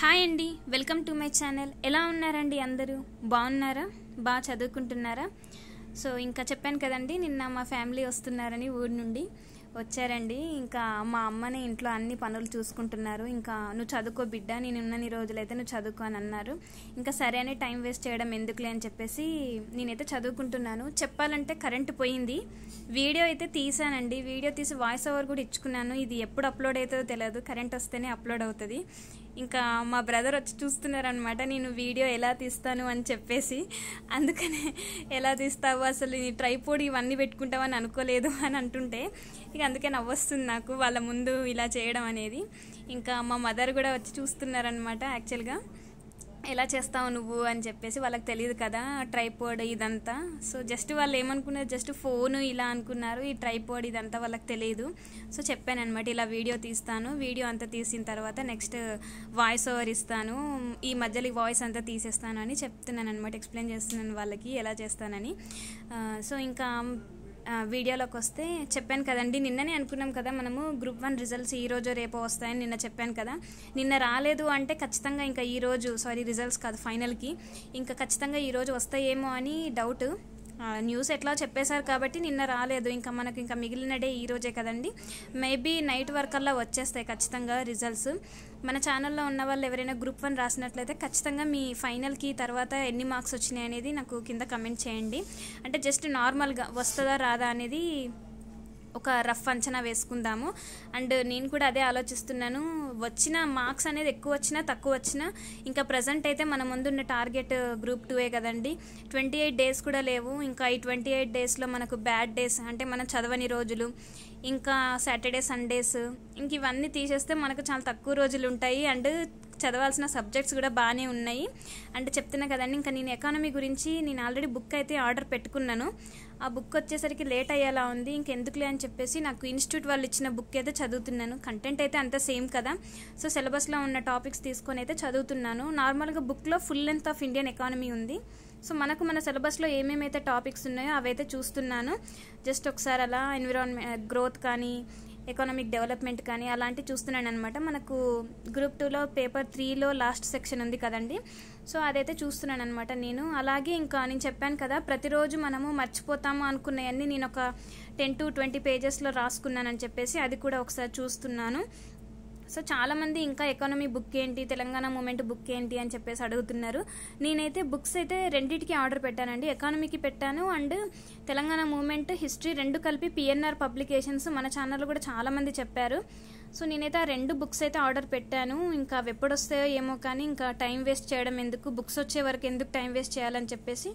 Hi అండి welcome to my channel. ఎలా ఉన్నారండి అందరూ? బాగున్నారా? బాగా చదువుకుంటున్నారా? సో ఇంకా చెప్పాను కదండి నిన్న మా ఫ్యామిలీ వస్తున్నారని ఊరి నుండి వచ్చారండి. ఇంకా మా అమ్మని ఇంట్లో అన్ని పనులు చూసుకుంటున్నారు. ఇంకా నువ్వు చదువుకో బిడ్డ నేను ఉన్నన్ని రోజులైతే నువ్వు చదువుకో అని అన్నారు. ఇంకా సరే అని టైం వేస్ట్ చేయడం ఎందుకులే అని చెప్పేసి నేనైతే చదువుకుంటున్నాను. చెప్పాలంటే కరెంటు పోయింది. వీడియో అయితే తీసానండి. వీడియో తీసి వాయిస్ ఓవర్ కూడా ఇచ్చుకున్నాను. ఇది ఎప్పుడు అప్లోడ్ అవుతుందో తెలియదు. కరెంట్ వస్తేనే అప్లోడ్ అవుతుంది. ఇంకా మా బ్రదర్ వచ్చి చూస్తున్నారనమాట నేను వీడియో ఎలా తీస్తాను? అని చెప్పేసి. అందుకనే ఎలా తీస్తావు? అసలు నీ ట్రైపోడ్ ఇవన్నీ పెట్టుకుంటావు అని అనుకోలేదు అని అంటుంటే ఇక అందుకే నవ్వొస్తుంది నాకు వాళ్ళ ముందు ఇలా చేయడం అనేది. ఇంకా మా మదర్ కూడా వచ్చి చూస్తున్నారనమాట యాక్చువల్గా ఎలా చేస్తావు నువ్వు? అని చెప్పేసి వాళ్ళకి తెలియదు కదా ట్రైపోడ్ ఇదంతా. సో జస్ట్ వాళ్ళు ఏమనుకున్నారు జస్ట్ ఫోన్ ఇలా అనుకున్నారు ఈ ట్రైపోడ్ ఇదంతా వాళ్ళకి తెలియదు సో చెప్పాను అనమాట ఇలా వీడియో తీస్తాను వీడియో అంతా తీసిన తర్వాత నెక్స్ట్ వాయిస్ ఓవర్ ఇస్తాను ఈ మధ్యలో ఈ వాయిస్ అంతా తీసేస్తాను అని చెప్తున్నాను అనమాట ఎక్స్ప్లెయిన్ చేస్తున్నాను వాళ్ళకి ఎలా చేస్తానని. సో ఇంకా వీడియోలోకి వస్తే చెప్పాను కదండి. నిన్ననే అనుకున్నాం కదా మనము గ్రూప్ వన్ రిజల్ట్స్ ఈ రోజు రేపు వస్తాయని నిన్న చెప్పాను కదా. నిన్న రాలేదు అంటే ఖచ్చితంగా ఇంకా ఈ రోజు సారీ రిజల్ట్స్ కాదు ఫైనల్కి. ఇంకా ఖచ్చితంగా ఈరోజు వస్తాయేమో అని డౌట్. న్యూస్ ఎట్లా చెప్పేశారు కాబట్టి నిన్న రాలేదు. ఇంకా మనకు ఇంకా మిగిలిన డే ఈ రోజే కదండి. మేబీ నైట్ వరకల్లా వచ్చేస్తాయి ఖచ్చితంగా రిజల్ట్స్ మన ఛానల్లో ఉన్న వాళ్ళు ఎవరైనా గ్రూప్ వన్ రాసినట్లయితే ఖచ్చితంగా మీ ఫైనల్కి తర్వాత ఎన్ని మార్క్స్ వచ్చినాయి అనేది నాకు కింద కమెంట్ చేయండి. అంటే జస్ట్ నార్మల్గా వస్తుందా రాదా అనేది ఒక రఫ్ అంచనా వేసుకుందాము. అండ్ నేను కూడా అదే ఆలోచిస్తున్నాను. వచ్చిన మార్క్స్ అనేది ఎక్కువ వచ్చినా తక్కువ వచ్చినా ఇంకా ప్రజెంట్ అయితే మన ముందున్న టార్గెట్ గ్రూప్ టూవే కదండి. ట్వంటీ ఎయిట్ డేస్ కూడా లేవు. ఇంకా ఈ ట్వంటీ ఎయిట్ డేస్లో మనకు బ్యాడ్ డేస్ అంటే మనం చదవని రోజులు ఇంకా సాటర్డే సండేస్ ఇంక ఇవన్నీ తీసేస్తే మనకు చాలా తక్కువ రోజులు ఉంటాయి. అండ్ చదవాల్సిన సబ్జెక్ట్స్ కూడా బాగానే ఉన్నాయి. అంటే చెప్తున్నా కదండి ఇంకా నేను ఎకానమీ గురించి నేను ఆల్రెడీ బుక్ అయితే ఆర్డర్ పెట్టుకున్నాను. ఆ బుక్ వచ్చేసరికి లేట్ అయ్యేలా ఉంది. ఇంకెందుకులే అని చెప్పేసి నాకు ఇన్స్టిట్యూట్ వాళ్ళు ఇచ్చిన బుక్ అయితే చదువుతున్నాను. కంటెంట్ అయితే అంత సేమ్ కదా. సో సిలబస్లో ఉన్న టాపిక్స్ తీసుకొని అయితే చదువుతున్నాను. నార్మల్గా బుక్లో full length of Indian economy ఉంది. సో మనకు మన సిలబస్లో ఏమేమైతే టాపిక్స్ ఉన్నాయో అవైతే చూస్తున్నాను. జస్ట్ ఒకసారి అలా ఎన్విరాన్మెంట్ గ్రోత్ కానీ ఎకనామిక్ డెవలప్మెంట్ కానీ అలాంటివి చూస్తున్నాను అనమాట మనకు గ్రూప్ టూలో పేపర్ త్రీలో లాస్ట్ సెక్షన్ ఉంది కదండి. సో అదైతే చూస్తున్నాను అనమాట నేను. అలాగే ఇంకా నేను చెప్పాను కదా ప్రతిరోజు మనము మర్చిపోతాము అనుకున్నవన్నీ నేను ఒక టెన్ టు ట్వంటీ పేజెస్లో రాసుకున్నానని చెప్పేసి అది కూడా ఒకసారి చూస్తున్నాను. సో చాలామంది ఇంకా ఎకానమీ బుక్ ఏంటి తెలంగాణ మూమెంట్ బుక్ ఏంటి అని చెప్పేసి అడుగుతున్నారు. నేనైతే బుక్స్ అయితే రెండింటికి ఆర్డర్ పెట్టానండి. ఎకానమీకి పెట్టాను అండ్ తెలంగాణ మూమెంట్ హిస్టరీ రెండు కలిపి పిఎన్ఆర్ పబ్లికేషన్స్ మన ఛానల్లో కూడా చాలామంది చెప్పారు. సో నేనైతే ఆ రెండు బుక్స్ అయితే ఆర్డర్ పెట్టాను. ఇంకా అవి ఎప్పుడు వస్తాయో ఏమో కానీ ఇంకా టైం వేస్ట్ చేయడం ఎందుకు బుక్స్ వచ్చే వరకు ఎందుకు టైం వేస్ట్ చేయాలని చెప్పేసి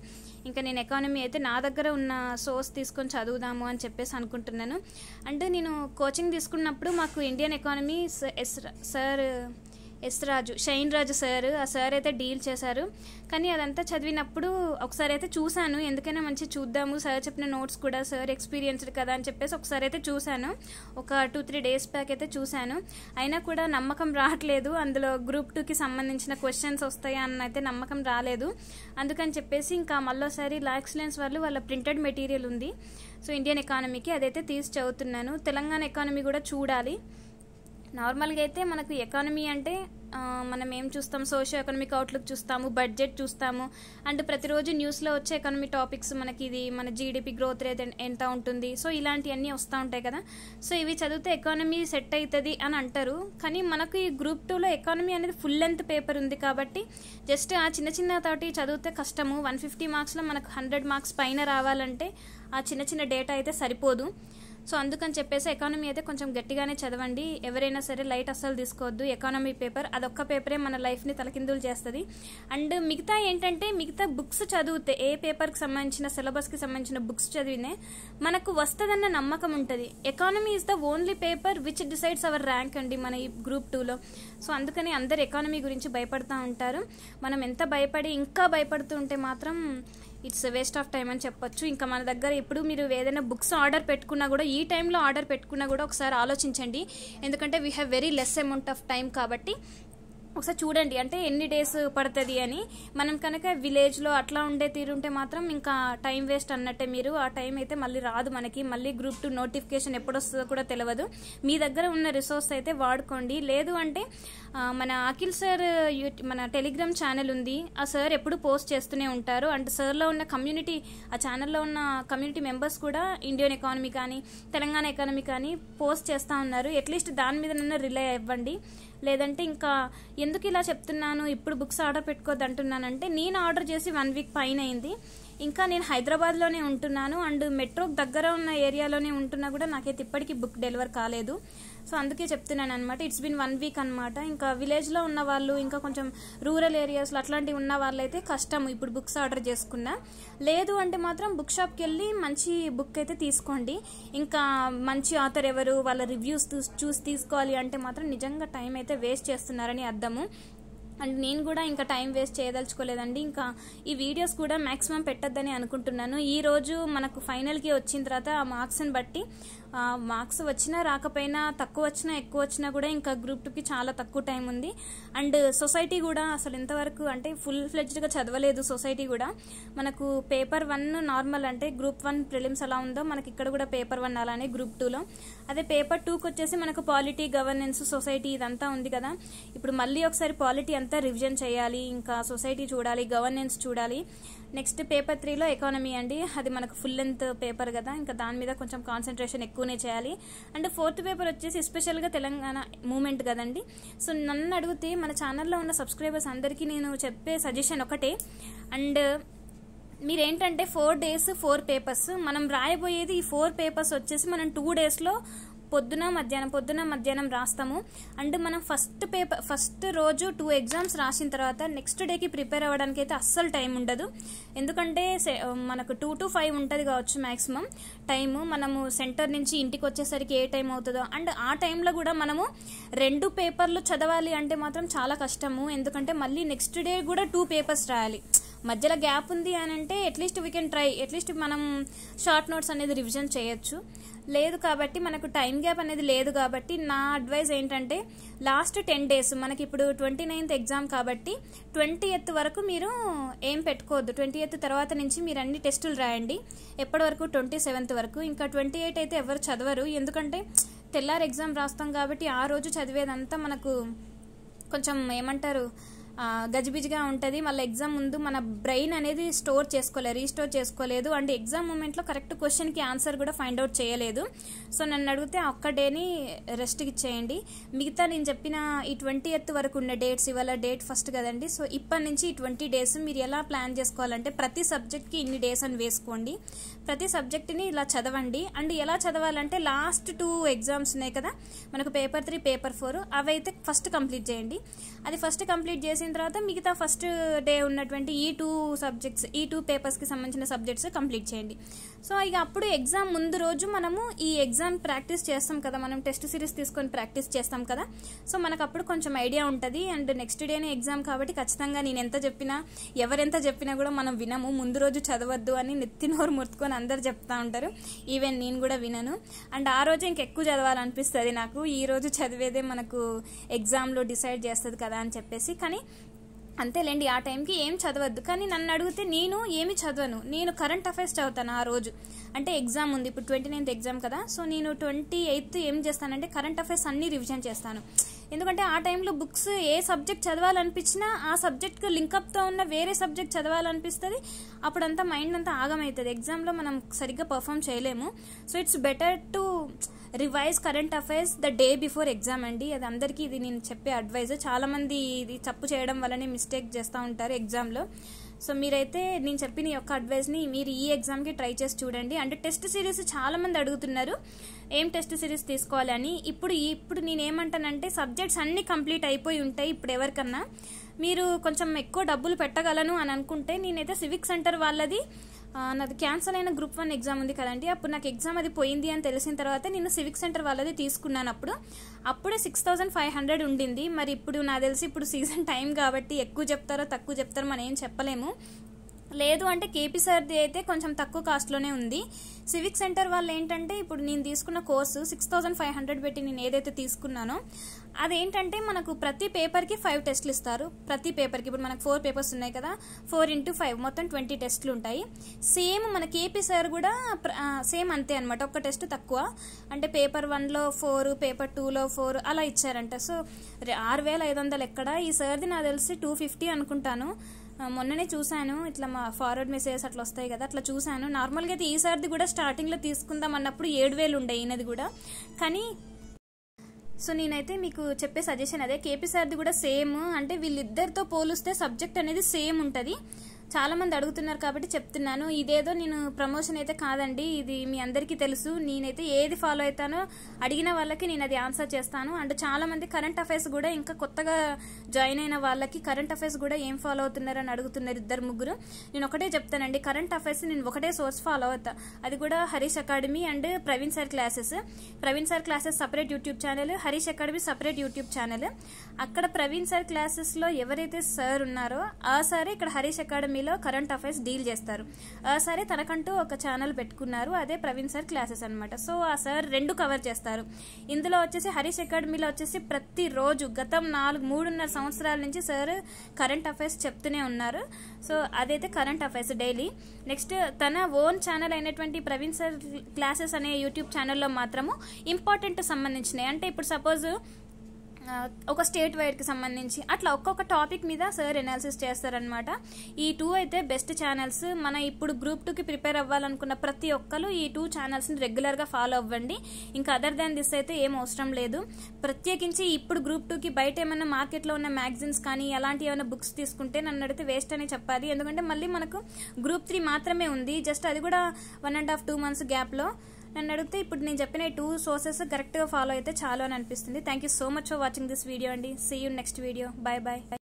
ఇంకా నేను ఎకానమీ అయితే నా దగ్గర ఉన్న సోర్స్ తీసుకొని చదువుదాము అని చెప్పేసి అనుకుంటున్నాను. అంటే నేను కోచింగ్ తీసుకున్నప్పుడు మాకు Indian economy S sir S Raju shine Raju sir. ఆ సార్ అయితే డీల్ చేశారు. కానీ అదంతా చదివినప్పుడు ఒకసారి అయితే చూశాను. ఎందుకైనా మంచి చూద్దాము. సార్ చెప్పిన నోట్స్ కూడా సార్ ఎక్స్పీరియన్స్డ్ కదా అని చెప్పేసి ఒకసారి అయితే చూశాను. ఒక టూ త్రీ డేస్ బ్యాక్ అయితే చూశాను. అయినా కూడా నమ్మకం రావట్లేదు. అందులో గ్రూప్ టూకి సంబంధించిన క్వశ్చన్స్ వస్తాయి అన్న అయితే నమ్మకం రాలేదు. అందుకని చెప్పేసి ఇంకా మళ్ళీసారి లా ఎక్సలెన్స్ వాళ్ళు వాళ్ళ ప్రింటెడ్ మెటీరియల్ ఉంది. సో ఇండియన్ ఎకానమీకి అదైతే తీసి చదువుతున్నాను. తెలంగాణ ఎకానమీ కూడా చూడాలి. నార్మల్గా అయితే మనకు ఎకానమీ అంటే మనం ఏం చూస్తాం? సోషల్ ఎకనామిక్ అవుట్లుక్ చూస్తాము బడ్జెట్ చూస్తాము. అండ్ ప్రతిరోజు న్యూస్లో వచ్చే ఎకనమీ టాపిక్స్ మనకి ఇది మన జీడిపి గ్రోత్ రేట్ ఎంత ఉంటుంది? సో ఇలాంటివన్నీ వస్తూ ఉంటాయి కదా. సో ఇవి చదివితే ఎకానమీ సెట్ అవుతుంది అని అంటారు. కానీ మనకు ఈ గ్రూప్ టూలో ఎకానమీ అనేది ఫుల్ లెంత్ పేపర్ ఉంది కాబట్టి జస్ట్ ఆ చిన్న చిన్న తోటి చదివితే కష్టము. వన్ ఫిఫ్టీ మార్క్స్లో మనకు హండ్రెడ్ మార్క్స్ పైన రావాలంటే ఆ చిన్న చిన్న డేటా అయితే సరిపోదు. సో అందుకని చెప్పేసి ఎకానమీ అయితే కొంచెం గట్టిగానే చదవండి. ఎవరైనా సరే లైట్ అస్సలు తీసుకోవద్దు. ఎకానమీ పేపర్ అదొక్క పేపరే మన లైఫ్ని తలకిందులు చేస్తుంది. అండ్ మిగతా ఏంటంటే మిగతా బుక్స్ చదివితే ఏ పేపర్కి సంబంధించిన సిలబస్కి సంబంధించిన బుక్స్ చదివినే మనకు వస్తుందన్న నమ్మకం ఉంటుంది. Economy is the only paper which decides our rank అండి మన ఈ గ్రూప్ టూలో సో అందుకని అందరు ఎకానమీ గురించి భయపడుతూ ఉంటారు. మనం ఎంత భయపడి ఇంకా భయపడుతూ ఉంటే మాత్రం ఇట్స్ వేస్ట్ ఆఫ్ టైం అని చెప్పొచ్చు. ఇంకా మన దగ్గర ఎప్పుడు మీరు ఏదైనా బుక్స్ ఆర్డర్ పెట్టుకున్నా కూడా ఈ టైంలో ఆర్డర్ పెట్టుకున్నా కూడా ఒకసారి ఆలోచించండి. ఎందుకంటే we have very less amount of time కాబట్టి ఒకసారి చూడండి. అంటే ఎన్ని డేస్ పడుతుంది అని. మనం కనుక విలేజ్లో అట్లా ఉండే తీరుంటే మాత్రం ఇంకా టైం వేస్ట్ అన్నట్టే మీరు. ఆ టైం అయితే మళ్ళీ రాదు మనకి. మళ్ళీ గ్రూప్ టూ నోటిఫికేషన్ ఎప్పుడు వస్తుందో కూడా తెలియదు మీ దగ్గర ఉన్న రిసోర్స్ అయితే వాడుకోండి. లేదు అంటే మన అఖిల్ సార్ మన టెలిగ్రామ్ ఛానల్ ఉంది. ఆ సార్ ఎప్పుడు పోస్ట్ చేస్తూనే ఉంటారు. అండ్ సార్లో ఉన్న కమ్యూనిటీ ఆ ఛానల్లో ఉన్న కమ్యూనిటీ మెంబర్స్ కూడా ఇండియన్ ఎకానమీ కానీ తెలంగాణ ఎకానమీ కానీ పోస్ట్ చేస్తూ ఉన్నారు. అట్లీస్ట్ దాని మీద నన్ను రిలే ఇవ్వండి లేదంటే ఇంకా ఎందుకు ఇలా చెప్తున్నాను? ఇప్పుడు బుక్స్ ఆర్డర్ పెట్టుకోవద్దు అంటున్నానంటే నేను ఆర్డర్ చేసి వన్ వీక్ పైన అయింది ఇంకా నేను హైదరాబాద్లోనే ఉంటున్నాను. అండ్ మెట్రోకి దగ్గర ఉన్న ఏరియాలోనే ఉంటున్నా కూడా నాకైతే ఇప్పటికీ బుక్ డెలివర్ కాలేదు. సో అందుకే చెప్తున్నాను అనమాట ఇట్స్ బిన్ వన్ వీక్ అనమాట ఇంకా విలేజ్లో ఉన్న వాళ్ళు ఇంకా కొంచెం రూరల్ ఏరియాస్లో అట్లాంటివి ఉన్న వాళ్ళైతే కష్టం. ఇప్పుడు బుక్స్ ఆర్డర్ చేసుకున్నా. లేదు అంటే మాత్రం బుక్ షాప్కి వెళ్ళి మంచి బుక్ అయితే తీసుకోండి. ఇంకా మంచి ఆథర్ ఎవరు వాళ్ళ రివ్యూస్ చూసి తీసుకోవాలి అంటే మాత్రం నిజంగా టైం అయితే వేస్ట్ చేస్తున్నారని అర్థము. అండ్ నేను కూడా ఇంకా టైం వేస్ట్ చేయదలుచుకోలేదండి. ఇంకా ఈ వీడియోస్ కూడా మ్యాక్సిమం పెట్టద్దని అనుకుంటున్నాను. ఈ రోజు మనకు ఫైనల్కి వచ్చిన తర్వాత ఆ మార్క్స్ని బట్టి మార్క్స్ వచ్చినా రాకపోయినా తక్కువ వచ్చినా ఎక్కువ వచ్చినా కూడా ఇంకా గ్రూప్ టూకి చాలా తక్కువ టైం ఉంది. అండ్ సొసైటీ కూడా అసలు ఇంతవరకు అంటే ఫుల్ ఫ్లెడ్జ్డ్గా చదవలేదు సొసైటీ కూడా. మనకు పేపర్ వన్ నార్మల్ అంటే గ్రూప్ వన్ ప్రిలిమ్స్ ఎలా ఉందో మనకి ఇక్కడ కూడా పేపర్ వన్ అలానే గ్రూప్ టూలో అదే పేపర్ టూకి వచ్చేసి మనకు పాలిటీ గవర్నెన్స్ సొసైటీ ఇదంతా ఉంది కదా. ఇప్పుడు మళ్ళీ ఒకసారి పాలిటీ అంతా రివిజన్ చేయాలి ఇంకా సొసైటీ చూడాలి గవర్నెన్స్ చూడాలి. నెక్స్ట్ పేపర్ త్రీలో ఎకానమీ అండి. అది మనకు ఫుల్ లెంత్ పేపర్ కదా. ఇంకా దాని మీద కొంచెం కాన్సన్ట్రేషన్ ఎక్కువ ఎక్కువనే చేయాలి. అండ్ ఫోర్త్ పేపర్ వచ్చేసి స్పెషల్గా తెలంగాణ మూమెంట్ కదండి. సో నన్ను అడిగితే మన ఛానల్లో ఉన్న సబ్స్క్రైబర్స్ అందరికీ నేను చెప్పే సజెషన్ ఒకటే. అండ్ మీరేంటంటే ఫోర్ డేస్ ఫోర్ పేపర్స్. మనం రాయబోయేది ఈ ఫోర్ పేపర్స్ వచ్చేసి మనం టూ డేస్లో పొద్దున మధ్యాహ్నం పొద్దున మధ్యాహ్నం రాస్తాము. అండ్ మనం ఫస్ట్ పేపర్ ఫస్ట్ రోజు టూ ఎగ్జామ్స్ రాసిన తర్వాత నెక్స్ట్ డేకి ప్రిపేర్ అవ్వడానికి అయితే అస్సలు టైం ఉండదు. ఎందుకంటే మనకు టూ టు ఫైవ్ ఉంటుంది కావచ్చు మ్యాక్సిమం టైము మనము సెంటర్ నుంచి ఇంటికి వచ్చేసరికి ఏ టైం అవుతుందో. అండ్ ఆ టైంలో కూడా మనము రెండు పేపర్లు చదవాలి అంటే మాత్రం చాలా కష్టము. ఎందుకంటే మళ్ళీ నెక్స్ట్ డే కూడా టూ పేపర్స్ రాయాలి. మధ్యలో గ్యాప్ ఉంది అని అంటే at least we can try at least మనం షార్ట్ నోట్స్ అనేది రివిజన్ చేయొచ్చు. లేదు కాబట్టి మనకు టైం గ్యాప్ అనేది లేదు కాబట్టి నా అడ్వైజ్ ఏంటంటే లాస్ట్ టెన్ డేస్ మనకి ఇప్పుడు ట్వంటీ నైన్త్ ఎగ్జామ్ కాబట్టి ట్వంటీ ఎయిత్ వరకు మీరు ఏం పెట్టుకోవద్దు. ట్వంటీ ఎయిత్ తర్వాత నుంచి మీరు అన్ని టెస్టులు రాయండి. ఎప్పటి వరకు? ట్వంటీ సెవెంత్ వరకు. ఇంకా ట్వంటీ ఎయిట్ అయితే ఎవరు చదవరు. ఎందుకంటే తెల్లారి ఎగ్జామ్ రాస్తాం కాబట్టి ఆ రోజు చదివేదంతా మనకు కొంచెం ఏమంటారు గజిబిజిగా ఉంటుంది. మళ్ళీ ఎగ్జామ్ ముందు మన బ్రెయిన్ అనేది స్టోర్ చేసుకోలేదు రీస్టోర్ చేసుకోలేదు. అండ్ ఎగ్జామ్ మూమెంట్లో కరెక్ట్ క్వశ్చన్కి ఆన్సర్ కూడా ఫైండ్ అవుట్ చేయలేదు. సో నన్ను అడిగితే ఒక్క డేని రెస్ట్కి ఇచ్చేయండి. మిగతా నేను చెప్పిన ఈ ట్వంటీ ఎత్ వరకు ఉన్న డేట్స్ ఇవాళ డేట్ ఫస్ట్ కదండి. సో ఇప్పటి నుంచి ఈ ట్వంటీ డేస్ మీరు ఎలా ప్లాన్ చేసుకోవాలంటే ప్రతి సబ్జెక్ట్కి ఇన్ని డేస్ అని వేసుకోండి. ప్రతి సబ్జెక్ట్ని ఇలా చదవండి. అండ్ ఎలా చదవాలంటే లాస్ట్ టూ ఎగ్జామ్స్ ఉన్నాయి కదా. మనకు పేపర్ త్రీ పేపర్ ఫోర్ అవి అయితే ఫస్ట్ కంప్లీట్ చేయండి. అది ఫస్ట్ కంప్లీట్ చేసి చేసిన తర్వాత మిగతా ఫస్ట్ డే ఉన్నటువంటి ఈ టూ సబ్జెక్ట్స్ ఈ టూ పేపర్స్కి సంబంధించిన సబ్జెక్ట్స్ కంప్లీట్ చేయండి. సో ఇక అప్పుడు ఎగ్జామ్ ముందు రోజు మనము ఈ ఎగ్జామ్ ప్రాక్టీస్ చేస్తాం కదా మనం టెస్ట్ సిరీస్ తీసుకొని ప్రాక్టీస్ చేస్తాం కదా. సో మనకు అప్పుడు కొంచెం ఐడియా ఉంటుంది. అండ్ నెక్స్ట్ డేనే ఎగ్జామ్ కాబట్టి ఖచ్చితంగా నేను ఎంత చెప్పినా ఎవరెంత చెప్పినా కూడా మనం వినము. ముందు రోజు చదవద్దు అని నెత్తి నోరు ముర్తుకొని అందరు చెప్తా ఉంటారు. ఈవెన్ నేను కూడా వినను. అండ్ ఆ రోజు ఇంకెక్కువ చదవాలనిపిస్తుంది నాకు. ఈ రోజు చదివేదే మనకు ఎగ్జామ్లో డిసైడ్ చేస్తుంది కదా అని చెప్పేసి. కానీ అంతేలేండి ఆ టైంకి ఏం చదవద్దు. కానీ నన్ను అడిగితే నేను ఏమి చదవను. నేను కరెంట్ అఫైర్స్ చదువుతాను ఆ రోజు. అంటే ఎగ్జామ్ ఉంది. ఇప్పుడు ట్వంటీ నైన్త్ ఎగ్జామ్ కదా. సో నేను ట్వంటీ ఎయిత్ ఏం చేస్తానంటే కరెంట్ అఫైర్స్ అన్నీ రివిజన్ చేస్తాను. ఎందుకంటే ఆ టైంలో బుక్స్ ఏ సబ్జెక్ట్ చదవాలనిపించినా ఆ సబ్జెక్ట్కి లింకప్తో ఉన్న వేరే సబ్జెక్ట్ చదవాలనిపిస్తుంది. అప్పుడంతా మైండ్ అంతా ఆగమవుతుంది ఎగ్జామ్లో మనం సరిగ్గా పర్ఫామ్ చేయలేము. So it's better to revise current affairs the day before exam అండి. అది అందరికీ ఇది నేను చెప్పే అడ్వైజ్ చాలామంది ఇది తప్పు చేయడం వల్లనే మిస్టేక్ చేస్తూ ఉంటారు ఎగ్జామ్లో. సో మీరైతే నేను చెప్పిన ఈ యొక్క అడ్వైస్ని మీరు ఈ ఎగ్జామ్కి ట్రై చేసి చూడండి. అంటే టెస్ట్ సిరీస్ చాలా మంది అడుగుతున్నారు ఏం టెస్ట్ సిరీస్ తీసుకోవాలని ఇప్పుడు ఇప్పుడు నేను ఏమంటానంటే సబ్జెక్ట్స్ అన్నీ కంప్లీట్ అయిపోయి ఉంటాయి ఇప్పుడు ఎవరికన్నా. మీరు కొంచెం ఎక్కువ డబ్బులు పెట్టగలను అని అనుకుంటే నేనైతే సివిక్ సెంటర్ వాళ్ళది నాది క్యాన్సల్ అయిన గ్రూప్ వన్ ఎగ్జామ్ ఉంది కదండి. అప్పుడు నాకు ఎగ్జామ్ అది పోయింది అని తెలిసిన తర్వాత నేను సివిక్ సెంటర్ వాళ్ళది తీసుకున్నాను అప్పుడు. అప్పుడే సిక్స్ థౌసండ్ ఫైవ్ హండ్రెడ్ ఉండింది. మరి ఇప్పుడు నాకు తెలిసి ఇప్పుడు సీజన్ టైం కాబట్టి ఎక్కువ చెప్తారో తక్కువ చెప్తారో మనం ఏం చెప్పలేము. లేదు అంటే కేపీ సార్ది అయితే కొంచెం తక్కువ కాస్ట్లోనే ఉంది. సివిక్ సెంటర్ వాళ్ళు ఏంటంటే ఇప్పుడు నేను తీసుకున్న course six thousand five hundred పెట్టి నేను ఏదైతే తీసుకున్నానో అదేంటంటే మనకు ప్రతి పేపర్కి ఫైవ్ టెస్ట్లు ఇస్తారు. ప్రతి పేపర్కి ఇప్పుడు మనకు ఫోర్ పేపర్స్ ఉన్నాయి కదా ఫోర్ ఇంటూ ఫైవ్ మొత్తం ట్వంటీ టెస్ట్లు ఉంటాయి. సేమ్ మన కేపీ సార్ కూడా సేమ్ అంతే అనమాట ఒక్క టెస్ట్ తక్కువ. అంటే పేపర్ వన్లో ఫోర్ పేపర్ టూలో ఫోర్ అలా ఇచ్చారంట. సో ఆరు వేల ఐదు వందలు ఎక్కడ? ఈ సార్ది నాకు తెలిసి టూ ఫిఫ్టీ అనుకుంటాను. మొన్ననే చూశాను. ఇట్లా మా ఫార్వర్డ్ మెసేజెస్ అట్లా వస్తాయి కదా అట్లా చూశాను. నార్మల్గా అయితే ఈసారిది కూడా స్టార్టింగ్లో తీసుకుందాం అన్నప్పుడు ఏడు వేలు ఉండే ఈయనది కూడా. కానీ సో నేనైతే మీకు చెప్పే సజెషన్ అదే. కేపీ సార్ది కూడా సేమ్ అంటే వీళ్ళిద్దరితో పోలిస్తే సబ్జెక్ట్ అనేది సేమ్ ఉంటుంది. చాలా మంది అడుగుతున్నారు కాబట్టి చెప్తున్నాను. ఇదేదో నేను ప్రమోషన్ అయితే కాదండి. ఇది మీ అందరికీ తెలుసు. నేనైతే ఏది ఫాలో అవుతానో అడిగిన వాళ్ళకి నేను అది ఆన్సర్ చేస్తాను. అండ్ చాలా మంది కరెంట్ అఫైర్స్ కూడా ఇంకా కొత్తగా జాయిన్ అయిన వాళ్ళకి కరెంట్ అఫైర్స్ కూడా ఏం ఫాలో అవుతున్నారు అని అడుగుతున్నారు ఇద్దరు ముగ్గురు. నేను ఒకటే చెప్తానండి. కరెంట్ అఫైర్స్ నేను ఒకటే సోర్స్ ఫాలో అవుతా. అది కూడా Harish Academy and Praveen sir classes Praveen sir classes separate YouTube channel Harish Academy separate YouTube channel అక్కడ ప్రవీణ్ సార్ క్లాసెస్లో ఎవరైతే సార్ ఉన్నారో ఆ సారే ఇక్కడ హరీష్ అకాడమీలో కరెంట్ అఫైర్స్ డీల్ చేస్తారు. ఆ తనకంటూ ఒక ఛానల్ పెట్టుకున్నారు. అదే ప్రవీణ్ సార్ క్లాసెస్ అనమాట సో ఆ సార్ రెండు కవర్ చేస్తారు. ఇందులో వచ్చేసి హరీష్ అకాడమీలో వచ్చేసి ప్రతిరోజు గతం నాలుగు మూడున్నర సంవత్సరాల నుంచి సార్ కరెంట్ అఫైర్స్ చెప్తూనే ఉన్నారు. సో అదైతే కరెంట్ అఫైర్స్ డైలీ. నెక్స్ట్ తన ఓన్ ఛానల్ అయినటువంటి ప్రవీణ్ సార్ క్లాసెస్ అనే యూట్యూబ్ ఛానల్లో మాత్రము ఇంపార్టెంట్ సంబంధించినవి అంటే ఇప్పుడు సపోజ్ ఒక స్టేట్ వైడ్కి సంబంధించి అట్లా ఒక్కొక్క టాపిక్ మీద సార్ ఎనాలిసిస్ చేస్తారనమాట ఈ టూ అయితే బెస్ట్ ఛానల్స్ మన ఇప్పుడు గ్రూప్ టూకి ప్రిపేర్ అవ్వాలనుకున్న ప్రతి ఒక్కరు ఈ టూ ఛానల్స్ని రెగ్యులర్గా ఫాలో అవ్వండి. ఇంకా అదర్ దాన్ దిస్ అయితే ఏం అవసరం లేదు. ప్రత్యేకించి ఇప్పుడు గ్రూప్ టూకి బయట ఏమైనా మార్కెట్లో ఉన్న మ్యాగజైన్స్ కానీ అలాంటి ఏమైనా బుక్స్ తీసుకుంటే నన్ను అడిగితే వేస్ట్ అని చెప్పాలి. ఎందుకంటే మళ్ళీ మనకు గ్రూప్ త్రీ మాత్రమే ఉంది. జస్ట్ అది కూడా one and half two months గ్యాప్లో నన్ను అడిగితే ఇప్పుడు నేను చెప్పిన టూ సోర్సెస్ కరెక్ట్గా ఫాలో అయితే చాలు అని అనిపిస్తుంది. Thank you so much for watching this video అండి. See you next video bye bye